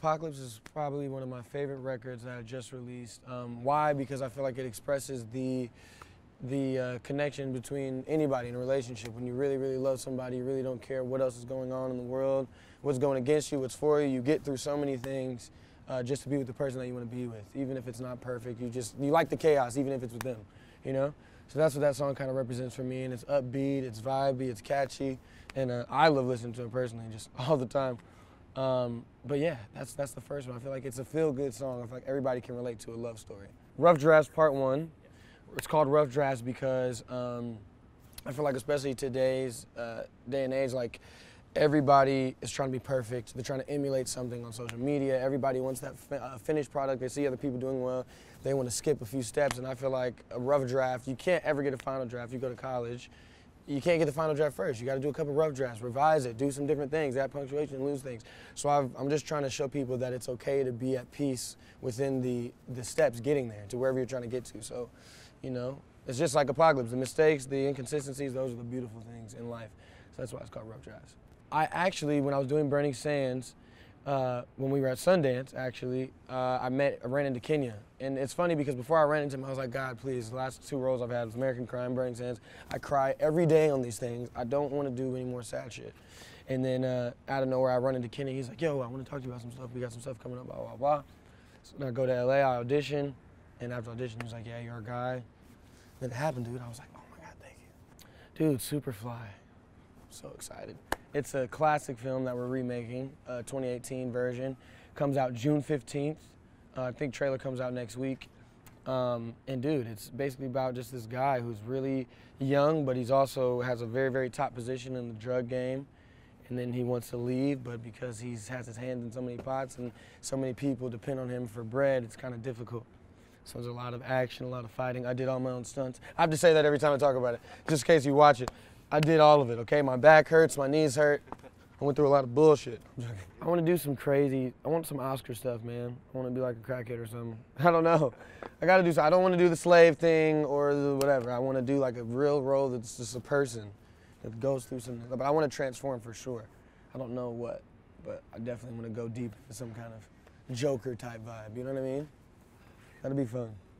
Apocalypse is probably one of my favorite records that I just released. Um, why? Because I feel like it expresses the the uh, connection between anybody in a relationship. When you really, really love somebody, you really don't care what else is going on in the world, what's going against you, what's for you. You get through so many things uh, just to be with the person that you want to be with, even if it's not perfect. You just you like the chaos, even if it's with them. You know. So that's what that song kind of represents for me, and it's upbeat, it's vibey, it's catchy, and uh, I love listening to it personally, just all the time. Um, but yeah, that's that's the first one. I feel like it's a feel-good song. I feel like everybody can relate to a love story. Rough Drafts Part One. It's called Rough Drafts because um, I feel like, especially today's uh, day and age, like everybody is trying to be perfect. They're trying to emulate something on social media. Everybody wants that fi- uh, finished product. They see other people doing well. They want to skip a few steps, and I feel like a rough draft. You can't ever get a final draft. You go to college you can't get the final draft first. You got to do a couple rough drafts, revise it, do some different things, add punctuation, lose things. So i am just trying to show people that it's okay to be at peace within the, the steps getting there to wherever you're trying to get to. So, you know, it's just like apocalypse. The mistakes, the inconsistencies, those are the beautiful things in life. So that's why it's called rough drafts. I actually, when I was doing Burning Sands, uh, when we were at Sundance, actually, uh, I met, I ran into Kenya. And it's funny because before I ran into him, I was like, God, please, the last two roles I've had was American Crime, Burning Sands. I cry every day on these things. I don't want to do any more sad shit. And then uh, out of nowhere, I run into Kenny. He's like, yo, I want to talk to you about some stuff. We got some stuff coming up, blah, blah, blah. So I go to LA, I audition. And after audition, he's like, yeah, you're a guy. Then it happened, dude. I was like, oh my God, thank you. Dude, Superfly. So excited. It's a classic film that we're remaking, a 2018 version. Comes out June 15th. Uh, I think trailer comes out next week. Um, and dude, it's basically about just this guy who's really young, but he's also has a very, very top position in the drug game. And then he wants to leave, but because he has his hands in so many pots and so many people depend on him for bread, it's kind of difficult. So there's a lot of action, a lot of fighting. I did all my own stunts. I have to say that every time I talk about it, just in case you watch it. I did all of it, okay? My back hurts, my knees hurt. I went through a lot of bullshit. I want to do some crazy, I want some Oscar stuff, man. I want to be like a crackhead or something. I don't know. I got to do, I don't want to do the slave thing or whatever. I want to do like a real role that's just a person that goes through something. But I want to transform for sure. I don't know what, but I definitely want to go deep into some kind of Joker type vibe. You know what I mean? That'd be fun.